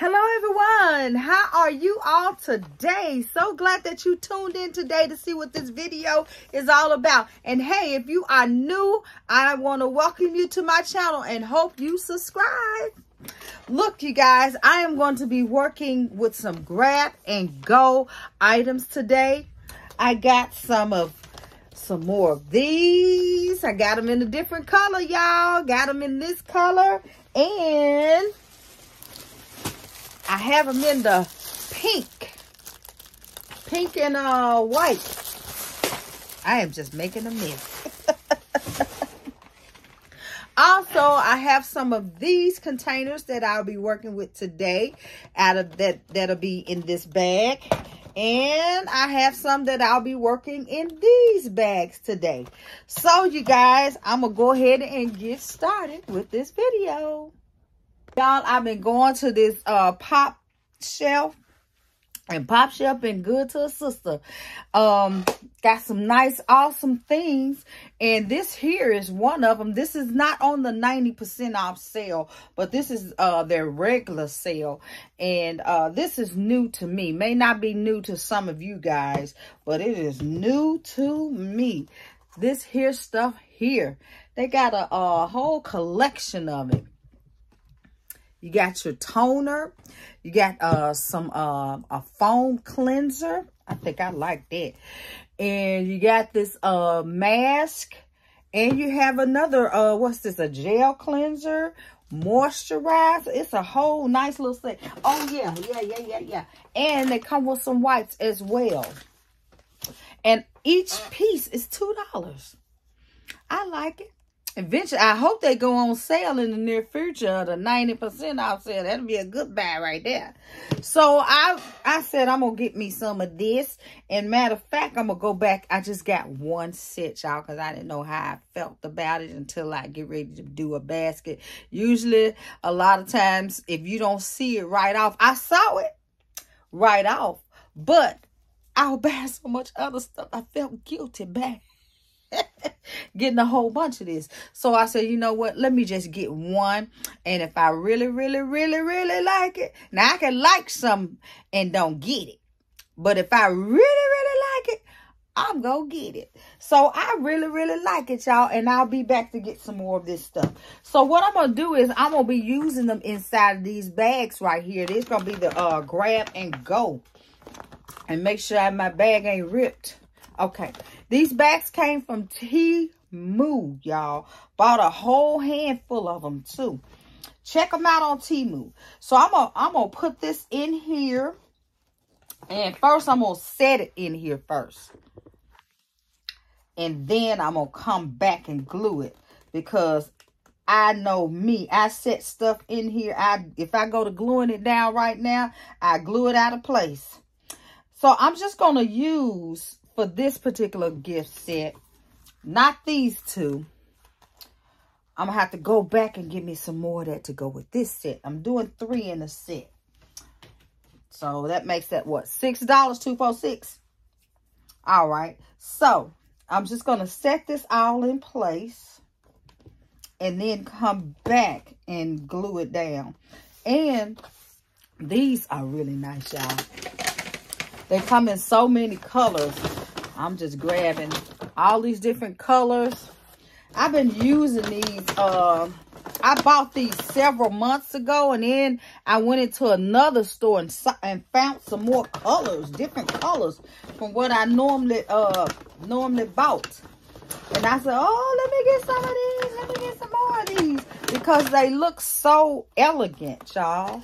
Hello everyone, how are you all today? So glad that you tuned in today to see what this video is all about. And hey, if you are new, I want to welcome you to my channel and hope you subscribe. Look, you guys, I am going to be working with some grab and go items today. I got some of some more of these. I got them in a different color, y'all. Got them in this color and I have them in the pink. Pink and uh, white. I am just making a mess. also, I have some of these containers that I'll be working with today out of that that'll be in this bag. And I have some that I'll be working in these bags today. So, you guys, I'm going to go ahead and get started with this video. Y'all, I've been going to this uh pop shelf. And Pop Shelf been good to a sister. Um, got some nice, awesome things. And this here is one of them. This is not on the 90% off sale, but this is uh their regular sale. And uh this is new to me. May not be new to some of you guys, but it is new to me. This here stuff here. They got a, a whole collection of it. You got your toner. You got uh some uh a foam cleanser. I think I like that. And you got this uh mask. And you have another uh what's this? A gel cleanser, moisturizer. It's a whole nice little set. Oh yeah, yeah, yeah, yeah, yeah. And they come with some wipes as well. And each piece is two dollars. I like it. Eventually, I hope they go on sale in the near future. The 90% off sale. That'll be a good buy right there. So, I I said I'm to get me some of this. And matter of fact, I'm to go back. I just got one set, y'all, because I didn't know how I felt about it until I get ready to do a basket. Usually, a lot of times, if you don't see it right off, I saw it right off. But I'll buy so much other stuff. I felt guilty back getting a whole bunch of this. So I said, you know what? Let me just get one. And if I really, really, really, really like it, now I can like some and don't get it. But if I really, really like it, I'm going to get it. So I really, really like it, y'all. And I'll be back to get some more of this stuff. So what I'm going to do is I'm going to be using them inside of these bags right here. This going to be the uh, grab and go. And make sure my bag ain't ripped. Okay. These bags came from Temu, y'all. Bought a whole handful of them, too. Check them out on Temu. So I'm gonna I'm gonna put this in here. And first, I'm to set it in here first. And then I'm to come back and glue it. Because I know me. I set stuff in here. I If I go to gluing it down right now, I glue it out of place. So I'm just to use for this particular gift set. Not these two. I'm going to have to go back and get me some more of that to go with this set. I'm doing three in a set. So that makes that what? $6, 246 All right. So I'm just going to set this all in place. And then come back and glue it down. And these are really nice, y'all. They come in so many colors. I'm just grabbing all these different colors. I've been using these. Uh, I bought these several months ago. And then I went into another store and, and found some more colors. Different colors from what I normally uh normally bought. And I said, oh, let me get some of these. Let me get some more of these. Because they look so elegant, y'all.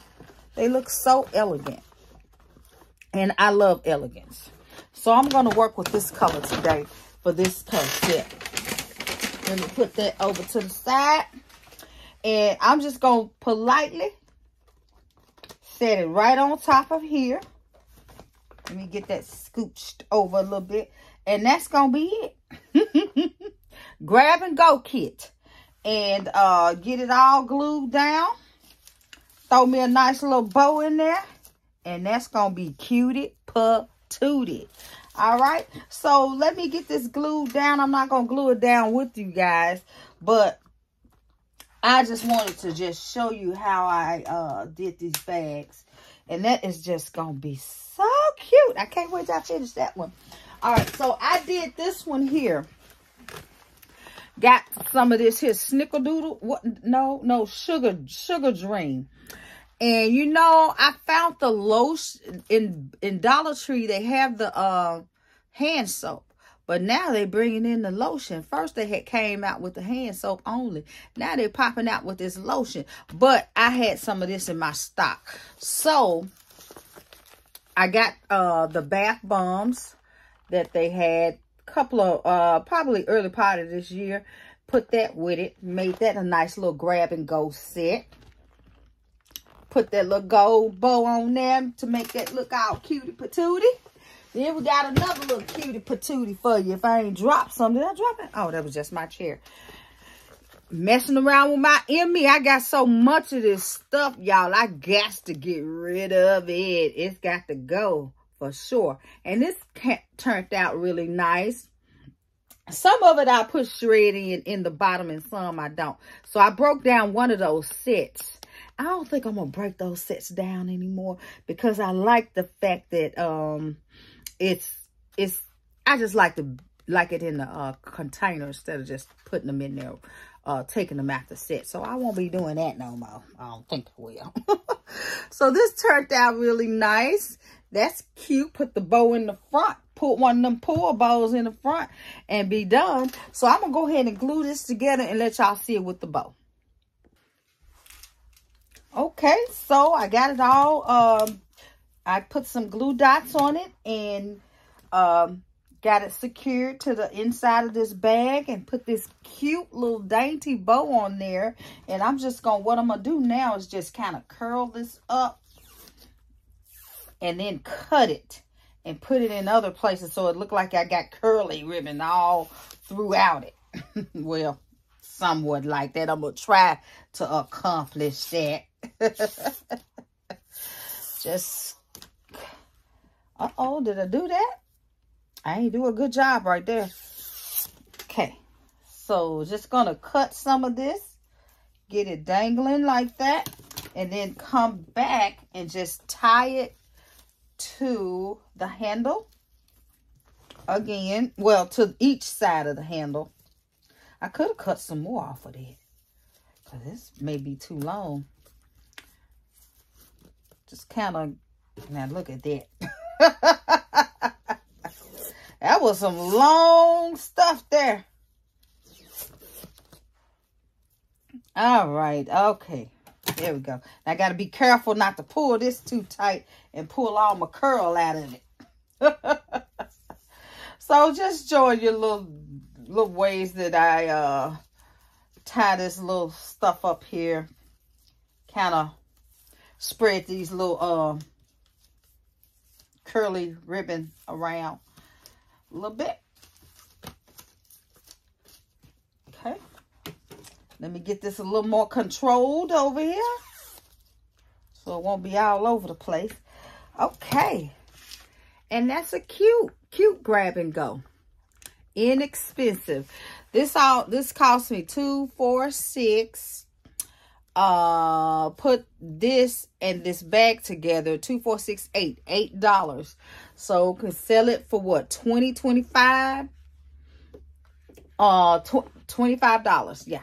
They look so elegant. And I love elegance. So I'm going to work with this color today for this set. Let me put that over to the side. And I'm just going to politely set it right on top of here. Let me get that scooched over a little bit. And that's going to be it. Grab and go kit. And uh, get it all glued down. Throw me a nice little bow in there. And that's going to be cutie pup tooted. All right. So let me get this glued down. I'm not going to glue it down with you guys. But I just wanted to just show you how I uh, did these bags. And that is just going to be so cute. I can't wait till I finish that one. All right, so I did this one here. Got some of this here snickerdoodle. What? No, no, sugar, sugar dream. And you know, I found the lotion in, in Dollar Tree. They have the uh, hand soap. But now they're bringing in the lotion. First they had came out with the hand soap only. Now they're popping out with this lotion. But I had some of this in my stock. So I got uh, the bath bombs that they had. A couple of, uh, probably early part of this year. Put that with it. Made that a nice little grab and go set. Put that little gold bow on there to make that look all cutie patootie. Then we got another little cutie patootie for you. If I ain't dropped something, did I drop it? Oh, that was just my chair. Messing around with my Emmy. I got so much of this stuff, y'all. I got to get rid of it. It's got to go for sure. And this turned out really nice. Some of it I put shred in, in the bottom and some I don't. So I broke down one of those sets. I don't think I'm going to break those sets down anymore because I like the fact that um it's it's I just like to like it in the uh, container instead of just putting them in there, uh, taking them out set. So I won't be doing that no more. I don't think I will. so this turned out really nice. That's cute. Put the bow in the front. Put one of them pull bows in the front and be done. So I'm going to go ahead and glue this together and let y'all see it with the bow. Okay, so I got it all um, I put some glue dots on it and um, got it secured to the inside of this bag and put this cute little dainty bow on there. And I'm just going to, what I'm going to do now is just kind of curl this up and then cut it and put it in other places so it looked like I got curly ribbon all throughout it. well, somewhat like that. I'm going to try to accomplish that. Just uh-oh, did I do that? I ain't do a good job right there. Okay, so just going to cut some of this. Get it dangling like that. And then come back and just tie it to the handle. Again, well, to each side of the handle. I could have cut some more off of it. Because this may be too long. Just kind of, now look at that. that was some long stuff there. All right. Okay. There we go. I got to be careful not to pull this too tight and pull all my curl out of it. so just join your little little ways that I uh, tie this little stuff up here. Kind of spread these little uh, curly ribbon around a little bit. Okay. Let me get this a little more controlled over here. So it won't be all over the place. Okay. And that's a cute, cute grab and go. Inexpensive. This all this cost me two, four, six, uh put this and this bag together two four six eight eight dollars. So can sell it for what 20 25 uh tw 25 dollars yeah.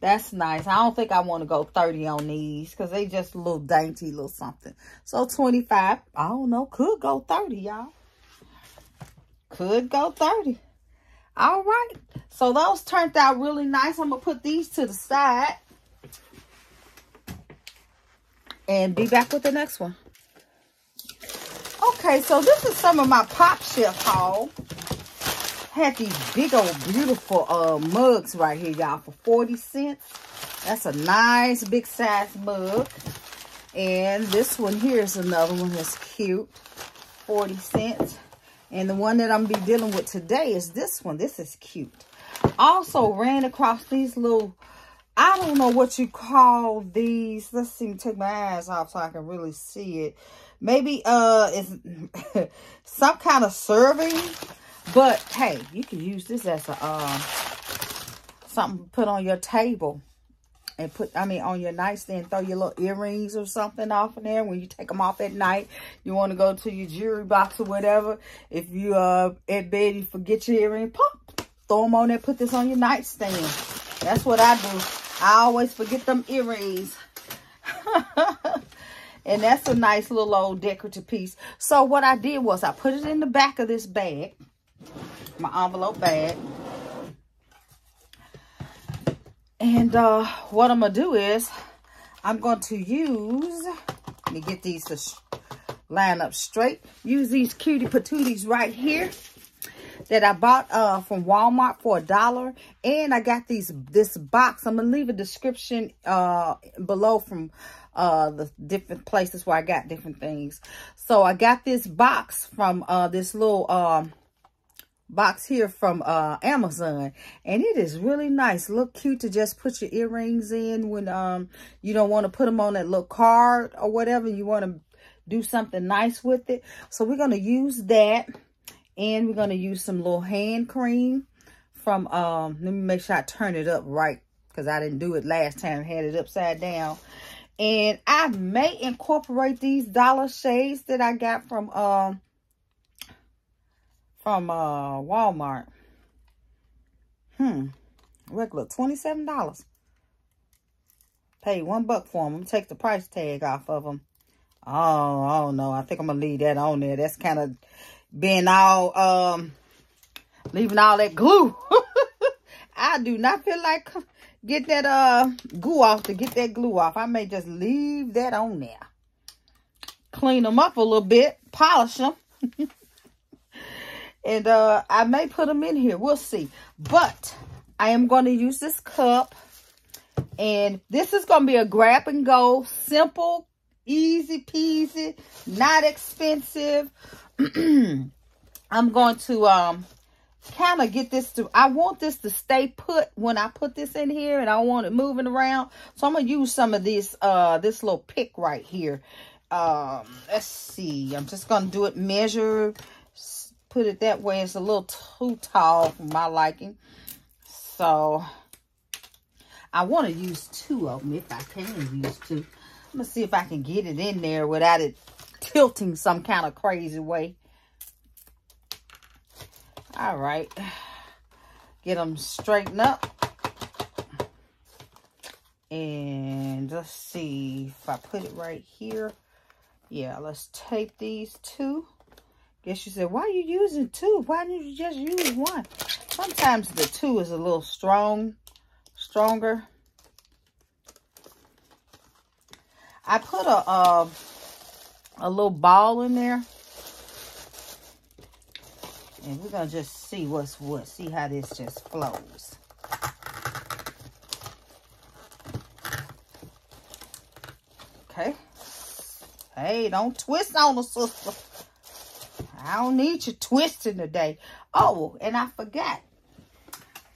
That's nice. I don't think i want to go 30 on these because they just a little dainty little something. So 25 i don't know could go 30 y'all. Could go 30 all right. So those turned out really nice. I'm gonna put these to the side and be back with the next one. Okay, so this is some of my Pop Shelf haul. Had these big old beautiful uh, mugs right here, y'all, for 40 cents. That's a nice big size mug. And this one here is another one that's cute. 40 cents. And the one that I'm be dealing with today is this one. This is cute. Also ran across these little I don't know what you call these. Let's see, take my eyes off so I can really see it. Maybe uh, it's some kind of serving. But hey, you can use this as a uh, something put on your table. and put, I mean, on your nightstand, throw your little earrings or something off in there. When you take them off at night, you want to go to your jewelry box or whatever. If you uh at bed, you forget your earring, pop, throw them on there, put this on your nightstand. That's what I do. I always forget them earrings. and that's a nice little old decorative piece. So what I did was I put it in the back of this bag, my envelope bag. And uh, what I'm going to do is I'm going to use, let me get these to line up straight. Use these cutie patooties right here that I bought uh, from Walmart for a dollar. And I got these this box. I'm going to leave a description uh, below from uh, the different places where I got different things. So I got this box from uh, this little... Um, box here from uh, Amazon. And it is really nice. Look cute to just put your earrings in when um you don't want to put them on that little card or whatever. You want to do something nice with it. So we're going to use that. And we're going to use some little hand cream from, um, let me make sure I turn it up right. Because I didn't do it last time. Had it upside down. And I may incorporate these dollar shades that I got from, um, from uh, Walmart. Hmm. Regular $27. Pay one buck for them. Take the price tag off of them. Oh, I don't know. I think I'm going to leave that on there. That's kind of being all, um, leaving all that glue. I do not feel like get that uh glue off to get that glue off. I may just leave that on there. Clean them up a little bit. Polish them. And uh, I may put them in here. We'll see. But I am going to use this cup. And this is going to be a grab and go. Simple, easy peasy, not expensive. I'm going to um kind of get this to, I want this to stay put when I put this in here and I want it moving around. So I'm going to use some of this, uh, this little pick right here. Um, let's see. I'm just going to do it measure put it that way. It's a little too tall for my liking. So I want to use two of them if I can use two. I'm going to see if I can get it in there without it tilting some kind of crazy way. All right. Get them straightened up. And let's see if I put it right here. Yeah, let's tape these two. Guess you said, why are you using two? Why didn't you just use one? Sometimes the two is a little strong, stronger. I put a, a, a little ball in there. And we're going to just see what's what. See how this just flows. Okay. Hey, don't twist on the sister. I don't need you twisting today. Oh, and I forgot.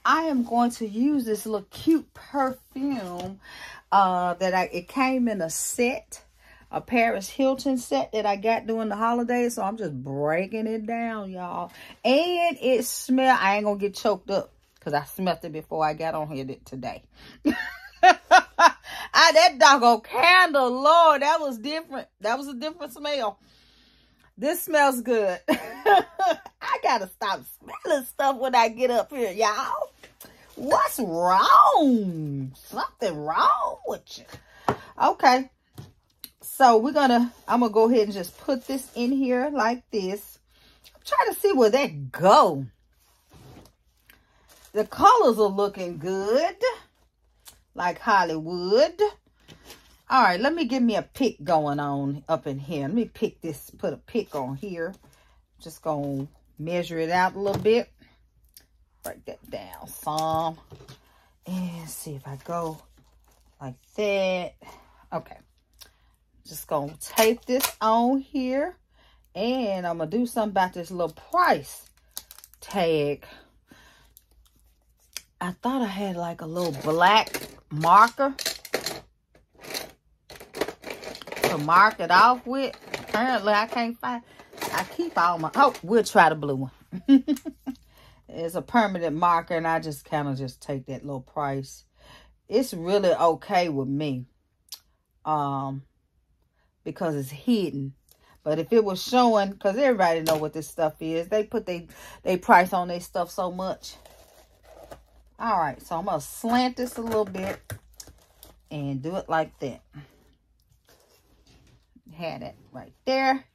I am going to use this little cute perfume uh, that I it came in a set, a Paris Hilton set that I got during the holidays. So I'm just breaking it down, y'all. And it smell. I ain't gonna get choked up because I smelled it before I got on here today. I, that doggone candle, Lord, that was different. That was a different smell. This smells good. I gotta stop smelling stuff when I get up here, y'all. What's wrong? Something wrong with you. Okay. So we're gonna, I'm gonna go ahead and just put this in here like this. I'm trying to see where that go. The colors are looking good. Like Hollywood. All right, let me give me a pick going on up in here. Let me pick this, put a pick on here. Just going to measure it out a little bit. Break that down some. And see if I go like that. Okay. Just going to tape this on here. And I'm going to do something about this little price tag. I thought I had like a little black marker to mark it off with. Apparently, I can't find. I keep all my. Oh, we'll try the blue one. it's a permanent marker, and I just kind of just take that little price it's really okay with me. Um, because it's hidden. But if it was showing, because everybody know what this stuff is, they put they they price on their stuff so much. All right, so I'm gonna slant this a little bit and do it like that. Had it right there.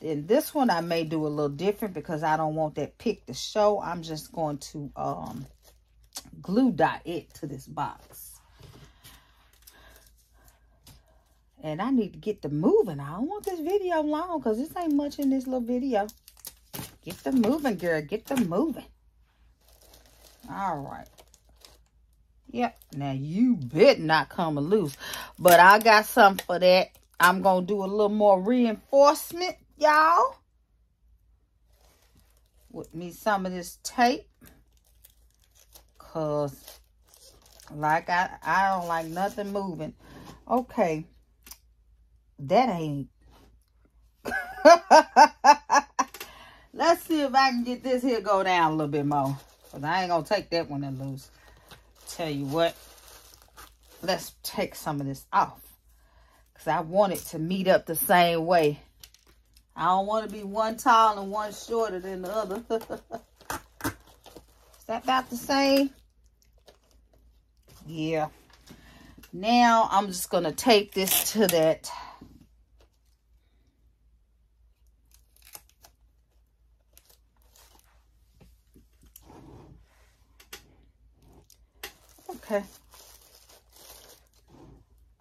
Then this one I may do a little different because I don't want that pick to show. I'm just going to um glue dot it to this box. And I need to get the moving. I don't want this video long because this ain't much in this little video. Get the moving, girl. Get the moving. All right. Yep. Now, you bet not come loose. But I got something for that. I'm going to do a little more reinforcement, y'all. With me some of this tape. Because, like, I, I don't like nothing moving. Okay that ain't. Let's see if I can get this here go down a little bit more. Because I ain't going to take that one and lose. Tell you what. Let's take some of this off. Because I want it to meet up the same way. I don't want to be one tall and one shorter than the other. Is that about the same? Yeah. Now I'm just going to take this to that Okay.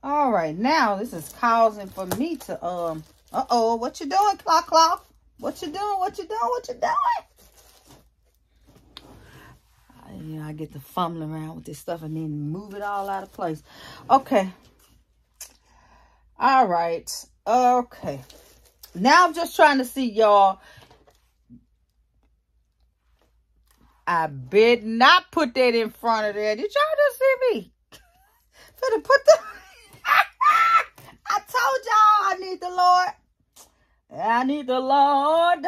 All right, now this is causing for me to, um, uh-oh, what you doing, Clock Clock? What you doing, what you doing, what you doing? I, you know, I get to fumbling around with this stuff and then move it all out of place. Okay. All right. Okay. Now I'm just trying to see y'all I bet not put that in front of there. Did y'all just see me? Put the... I told y'all I need the Lord. I need the Lord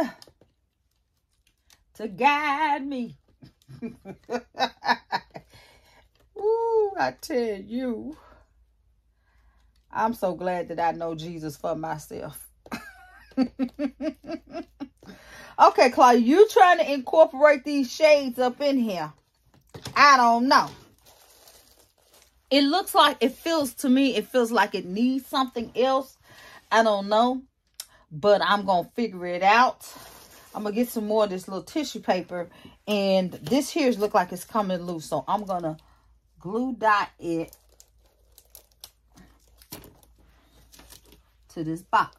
to guide me. Ooh, I tell you. I'm so glad that I know Jesus for myself. Okay, Claudia, you trying to incorporate these shades up in here. I don't know. It looks like, it feels to me, it feels like it needs something else. I don't know. But I'm to figure it out. I'm to get some more of this little tissue paper. And this here's look like it's coming loose. So I'm to glue dot it to this box.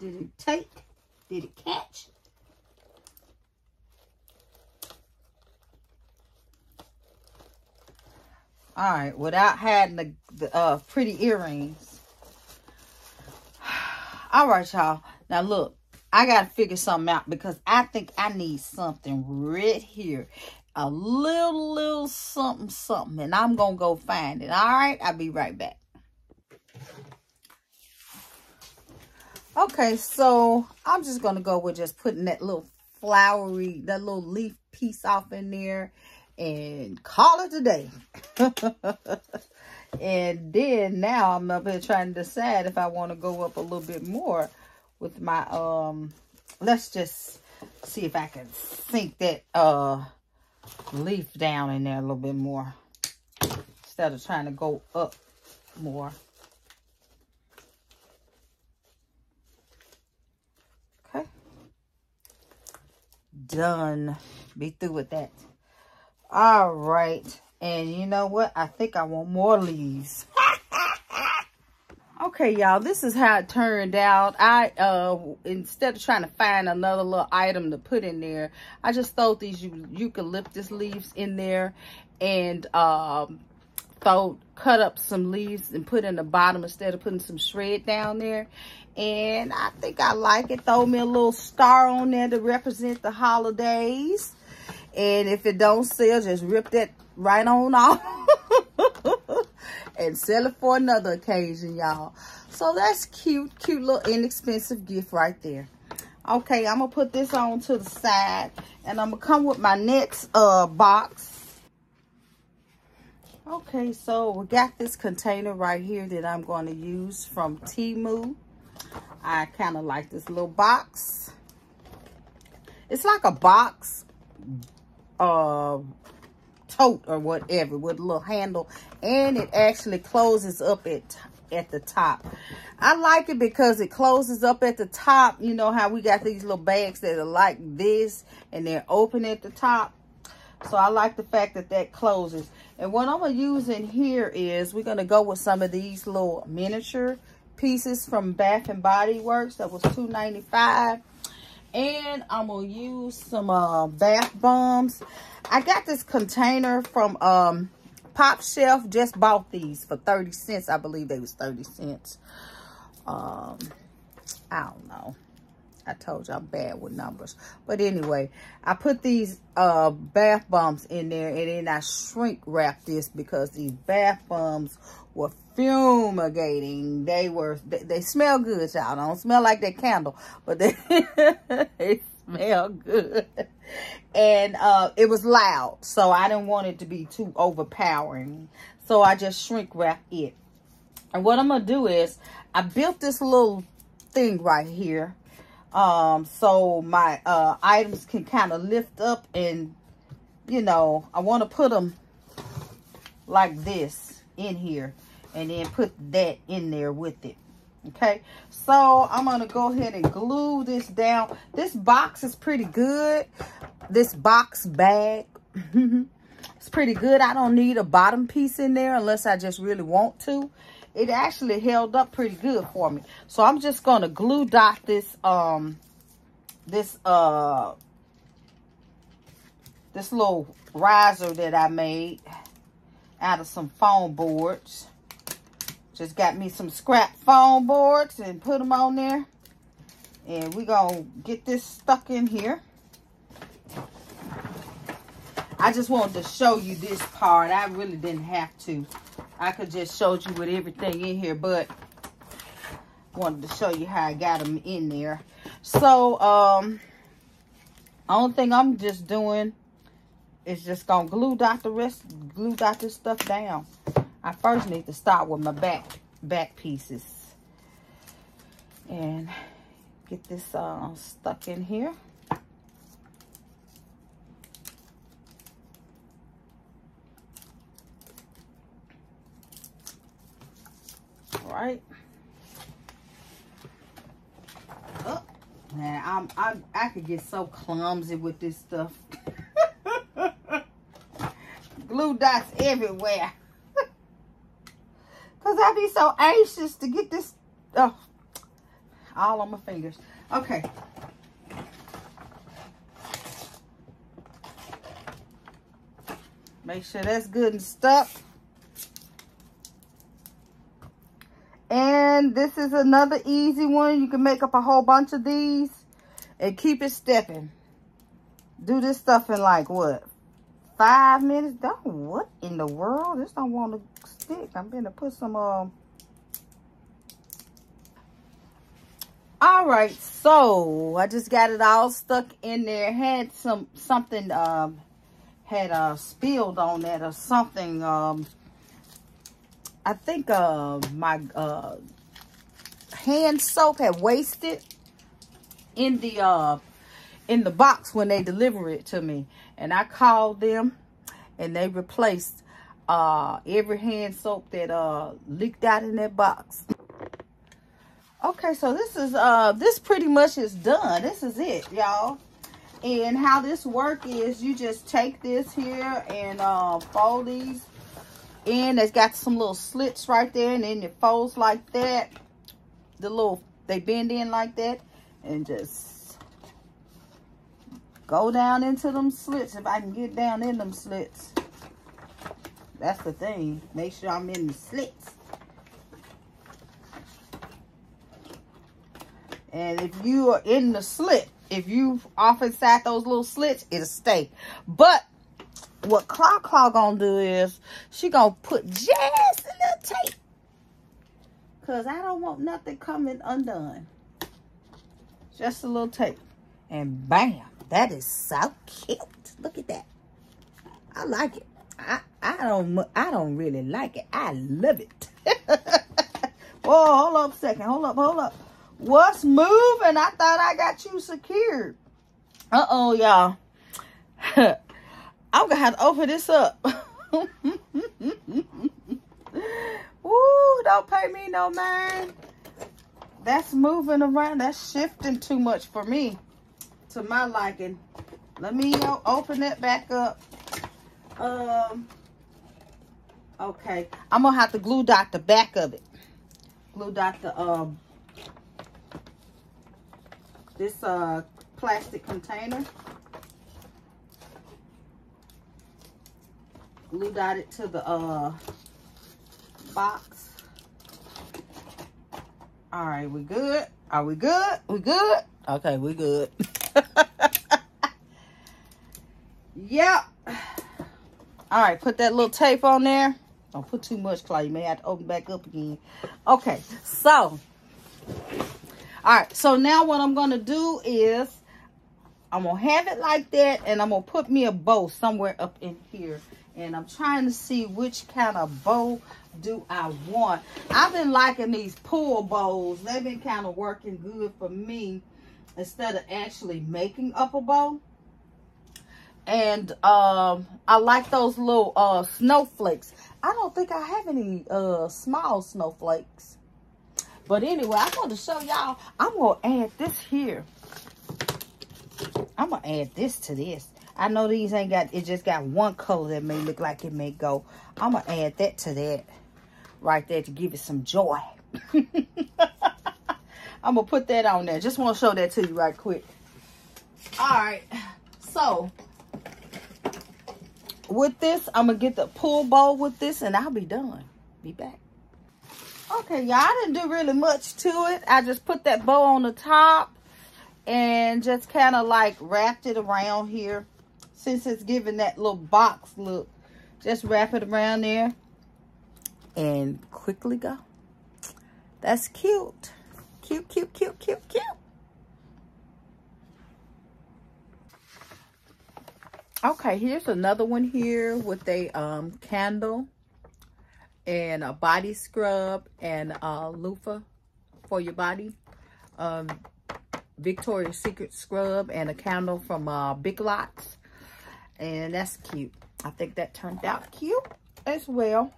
Did it take? Did it catch? All right, without having the, the uh, pretty earrings. All right, y'all. Now, look, I got to figure something out because I think I need something right here. A little, little something, something. And I'm going to go find it. All right? I'll be right back. Okay, so I'm just going to go with just putting that little flowery, that little leaf piece off in there and call it a day. and then now I'm up here trying to decide if I want to go up a little bit more with my, um, let's just see if I can sink that, uh, leaf down in there a little bit more instead of trying to go up more. Okay. Done. Be through with that. All right. And you know what? I think I want more leaves. okay, y'all. This is how it turned out. I, uh, instead of trying to find another little item to put in there, I just throw these eucalyptus leaves in there and, um, throw, cut up some leaves and put in the bottom instead of putting some shred down there and I think I like it. Throw me a little star on there to represent the holidays. And if it don't sell, just rip that right on off. and sell it for another occasion, y'all. So that's cute. Cute little inexpensive gift right there. Okay, I'm going to put this on to the side. And I'm going to come with my next uh, box. Okay, so we got this container right here that I'm going to use from Temu. I kind of like this little box. It's like a box uh, tote or whatever with a little handle. And it actually closes up at, at the top. I like it because it closes up at the top. You know how we got these little bags that are like this and they're open at the top. So I like the fact that that closes. And what I'm going to use in here is we're going to go with some of these little miniature pieces from Bath and Body Works. That was $2.95. And I'm to use some uh, bath bombs. I got this container from um, Pop Shelf. Just bought these for 30 cents. I believe they was 30 cents. Um, I don't know. I told you I'm bad with numbers. But anyway, I put these uh, bath bombs in there and then I shrink wrap this because these bath bombs were fumigating. They were, they, they smell good, y'all. Don't smell like that candle, but they, they smell good. And uh, it was loud, so I didn't want it to be too overpowering. So I just shrink wrap it. And what I'm going to do is, I built this little thing right here um so my uh items can kind of lift up and you know i want to put them like this in here and then put that in there with it okay? So i'm gonna go ahead and glue this down. This box is pretty good. This box bag it's pretty good. I don't need a bottom piece in there unless i just really want to it actually held up pretty good for me. So I'm just going to glue dot this, um, this, uh, this little riser that I made out of some foam boards. Just got me some scrap foam boards and put them on there. And we're going to get this stuck in here. I just wanted to show you this part. I really didn't have to. I could just show you with everything in here, but wanted to show you how I got them in there. So, um, only thing I'm just doing is just gonna glue dot the rest, glue dot this stuff down. I first need to start with my back back pieces and get this uh, stuck in here. Right? Oh, man, I'm, I, I could get so clumsy with this stuff. Glue dots everywhere. Because I'd be so anxious to get this, oh, all on my fingers. Okay. Make sure that's good and stuck. And this is another easy one. You can make up a whole bunch of these and keep it stepping. Do this stuff in like, what, five minutes? Don't what in the world? This don't want to stick. I'm going to put some... Uh... All right, so I just got it all stuck in there. Had some something um, had uh, spilled on that or something. Um, I think uh, my uh, hand soap had wasted in the uh, in the box when they deliver it to me. And I called them and they replaced uh, every hand soap that uh, leaked out in that box. Okay, so this is, uh, this pretty much is done. This is it, y'all. And how this work is you just take this here and uh, fold these and it's got some little slits right there and then it folds like that. The little they bend in like that and just go down into them slits if I can get down in them slits. That's the thing. Make sure I'm in the slits. And if you are in the slit if you off inside those little slits it'll stay. But what Claw Claw gonna do is she gonna put just a little tape. Cause I don't want nothing coming undone. Just a little tape. And bam, that is so cute. Look at that. I like it. I, I don't I don't really like it. I love it. Whoa, hold up a second. Hold up, hold up. What's moving? I thought I got you secured. Uh-oh, y'all. I'm gonna have to open this up. Ooh, don't pay me no mind. That's moving around. That's shifting too much for me. To my liking. Let me open it back up. Um. Okay. I'm to have to glue dot the back of it. Glue dot the, um, this, uh, plastic container. Glue dot it to the, uh, box. All right, we good? Are we good? We good? Okay, we good. yep. All right, put that little tape on there. Don't put too much, Clay. You may have to open back up again. Okay, so. All right, so now what I'm going to do is I'm going to have it like that, and I'm going to put me a bow somewhere up in here. And I'm trying to see which kind of bow do I want. I've been liking these pull bows. They've been kind of working good for me instead of actually making up a bow. And um, I like those little uh, snowflakes. I don't think I have any uh, small snowflakes. But anyway, I'm going to show y'all. I'm going to add this here. I'm going to add this to this. I know these ain't got, it just got one color that may look like it may go. I'm going to add that to that right there to give it some joy. I'm going to put that on there. Just want to show that to you right quick. All right. So, with this, I'm going to get the pull bow with this and I'll be done. Be back. Okay, y'all, I didn't do really much to it. I just put that bow on the top and just kind of like wrapped it around here. Since it's giving that little box look, just wrap it around there and quickly go. That's cute. Cute, cute, cute, cute, cute. Okay, here's another one here with a um, candle and a body scrub and a loofah for your body. Um, Victoria's Secret scrub and a candle from uh, Big Lots. And that's cute. I think that turned out cute as well.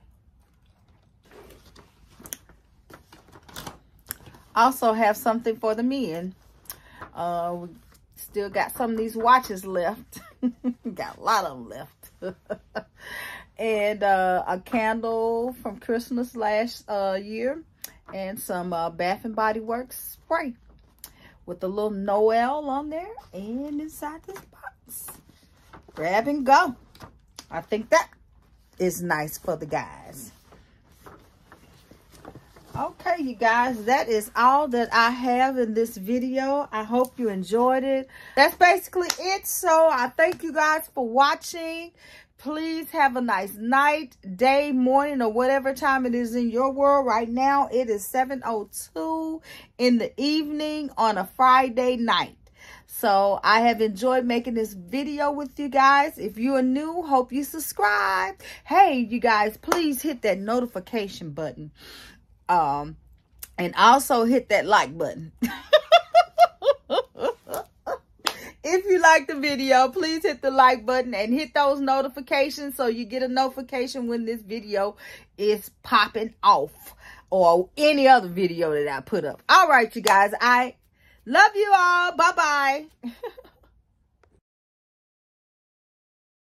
also have something for the men. Uh, we still got some of these watches left. got a lot of them left. and uh, a candle from Christmas last uh, year. And some uh, Bath and Body Works spray. With a little Noel on there. And inside this box. Grab and go. I think that is nice for the guys. Okay, you guys, that is all that I have in this video. I hope you enjoyed it. That's basically it. So I thank you guys for watching. Please have a nice night, day, morning, or whatever time it is in your world. Right now, it is 7.02 in the evening on a Friday night. So I have enjoyed making this video with you guys. If you are new, hope you subscribe. Hey, you guys, please hit that notification button. Um, and also hit that like button. if you like the video, please hit the like button and hit those notifications so you get a notification when this video is popping off or any other video that I put up. All right, you guys. I love you all. Bye-bye.